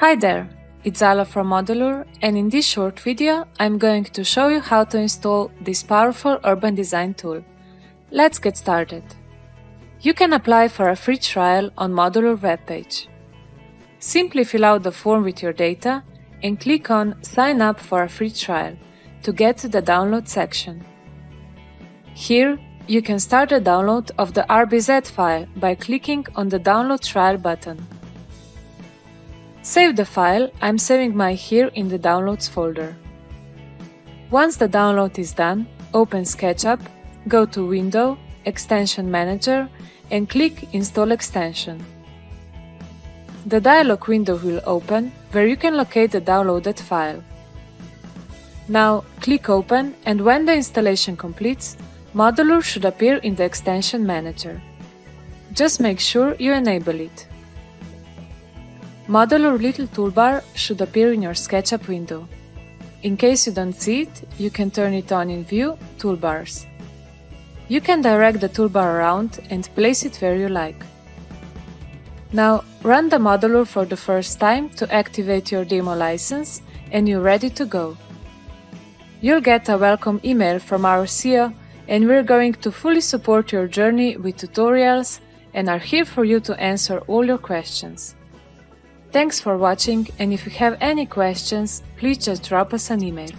Hi there, it's Ala from Modelur and in this short video I'm going to show you how to install this powerful urban design tool. Let's get started. You can apply for a free trial on Modelur webpage. Simply fill out the form with your data and click on Sign up for a free trial to get to the download section. Here, you can start the download of the RBZ file by clicking on the Download Trial button. Save the file, I'm saving mine here in the Downloads folder. Once the download is done, open SketchUp, go to Window, Extension Manager and click Install extension. The dialog window will open, where you can locate the downloaded file. Now click Open and when the installation completes, Modelur should appear in the Extension Manager. Just make sure you enable it. Modelur little toolbar should appear in your SketchUp window. In case you don't see it, you can turn it on in View Toolbars. You can direct the toolbar around and place it where you like. Now run the Modelur for the first time to activate your demo license and you're ready to go. You'll get a welcome email from our CEO and we're going to fully support your journey with tutorials and are here for you to answer all your questions. Thanks for watching and if you have any questions, please just drop us an email.